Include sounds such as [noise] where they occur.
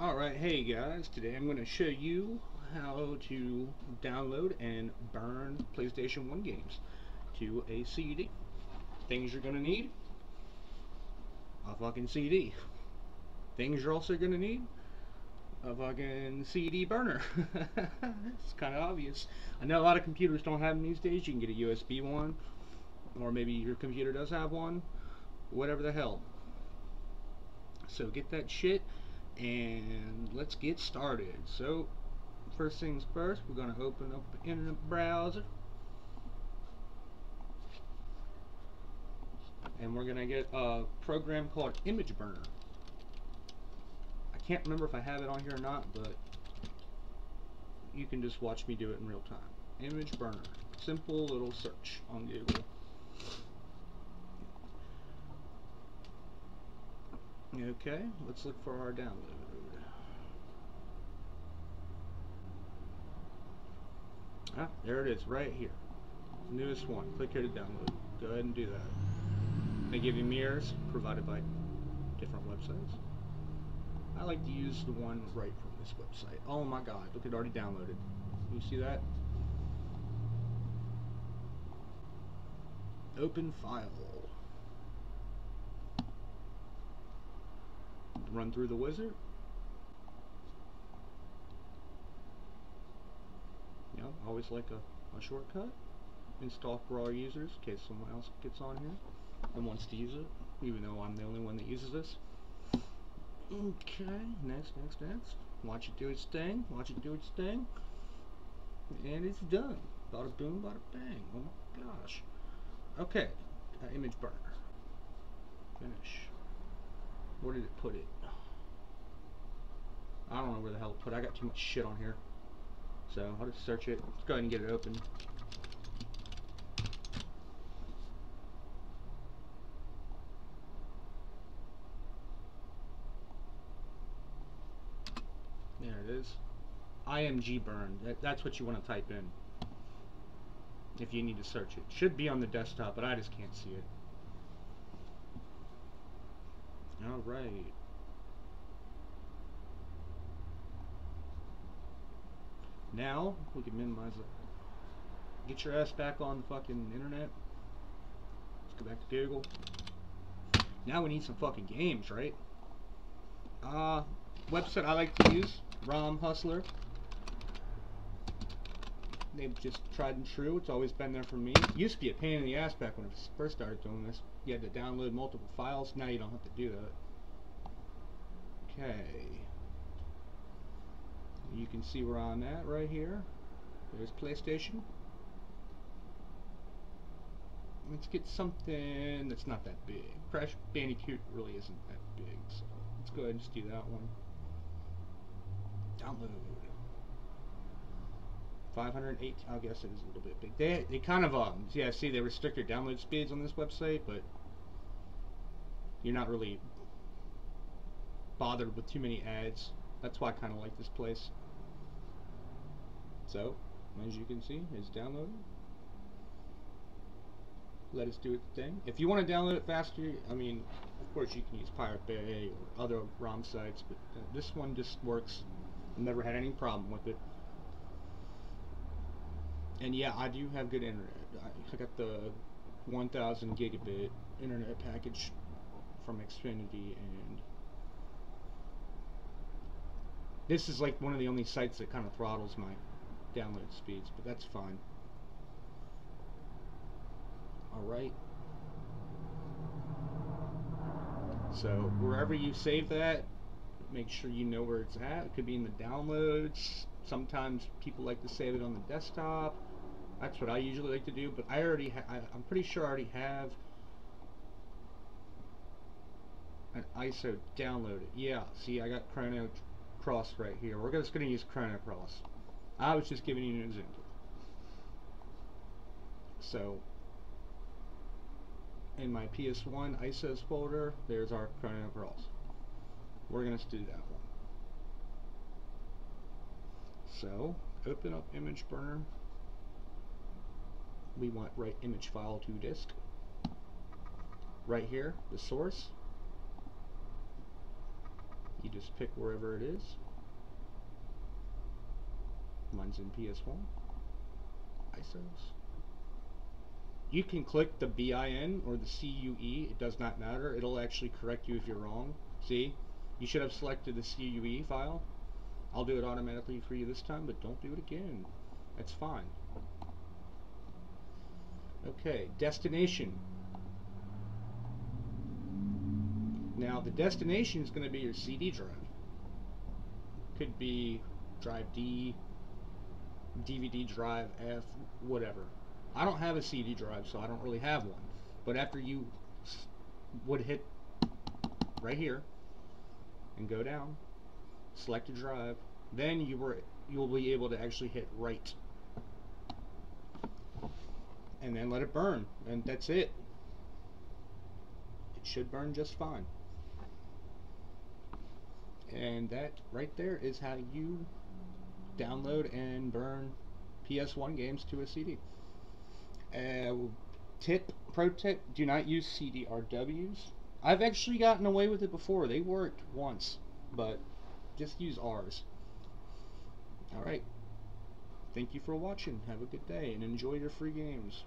Alright, hey guys, today I'm going to show you how to download and burn PlayStation 1 games to a CD. Things you're going to need, a fucking CD. Things you're also going to need, a fucking CD burner. [laughs] it's kind of obvious. I know a lot of computers don't have them these days. You can get a USB one, or maybe your computer does have one, whatever the hell. So get that shit and let's get started. So, first things first, we're going to open up the internet browser. And we're going to get a program called Image Burner. I can't remember if I have it on here or not, but you can just watch me do it in real time. Image Burner. Simple little search on Google. Okay, let's look for our download. Ah, there it is, right here. Newest one. Click here to download. Go ahead and do that. They give you mirrors provided by different websites. I like to use the one right from this website. Oh my god, look, it already downloaded. You see that? Open file. Run through the wizard. Know, always like a, a shortcut. Install for all users in case someone else gets on here and wants to use it, even though I'm the only one that uses this. Okay, next, next, next. Watch it do its thing. Watch it do its thing. And it's done. Bada boom, bada bang. Oh my gosh. Okay, uh, image burner. Finish. Where did it put it? Know where the hell to put it. I got too much shit on here. So I'll just search it. Let's go ahead and get it open. There it is. IMG burn. That, that's what you want to type in. If you need to search it. Should be on the desktop, but I just can't see it. Alright. Now, we can minimize it. Get your ass back on the fucking internet. Let's go back to Google. Now we need some fucking games, right? Uh, website I like to use, ROM Hustler. They've just tried and true. It's always been there for me. It used to be a pain in the ass back when I first started doing this. You had to download multiple files. Now you don't have to do that. Okay. You can see where I'm at right here. There's PlayStation. Let's get something that's not that big. Crash Bandicoot really isn't that big, so let's go ahead and just do that one. Download. 508, I guess it is a little bit big. They, they kind of, um, yeah, see, they restrict your download speeds on this website, but you're not really bothered with too many ads. That's why I kind of like this place. So, as you can see, it's downloading. Let us do its thing. If you want to download it faster, I mean, of course you can use Pirate Bay or other ROM sites, but uh, this one just works. I've Never had any problem with it. And yeah, I do have good internet. I got the 1000 gigabit internet package from Xfinity and this is like one of the only sites that kind of throttles my download speeds, but that's fine. Alright. So wherever you save that, make sure you know where it's at. It could be in the downloads. Sometimes people like to save it on the desktop. That's what I usually like to do, but I already I, I'm pretty sure I already have an ISO downloaded. Yeah, see I got Chrono Cross right here. We're just going to use Chrono Cross. I was just giving you an example. So, in my PS1 ISOs folder, there's our Chrono Cross. We're going to do that one. So, open up Image Burner. We want write image file to disk. Right here, the source. you just pick wherever it is. Mine's in PS1. ISOs. You can click the BIN or the CUE, it does not matter. It'll actually correct you if you're wrong. See? You should have selected the CUE file. I'll do it automatically for you this time, but don't do it again. That's fine. Okay, destination. Now the destination is going to be your CD drive. Could be drive D, DVD drive F, whatever. I don't have a CD drive, so I don't really have one. But after you would hit right here and go down, select a drive, then you were you will be able to actually hit write and then let it burn and that's it it should burn just fine and that right there is how you download and burn PS1 games to a CD uh, tip pro tip do not use CDRWs I've actually gotten away with it before. They worked once but just use ours. Alright thank you for watching. Have a good day and enjoy your free games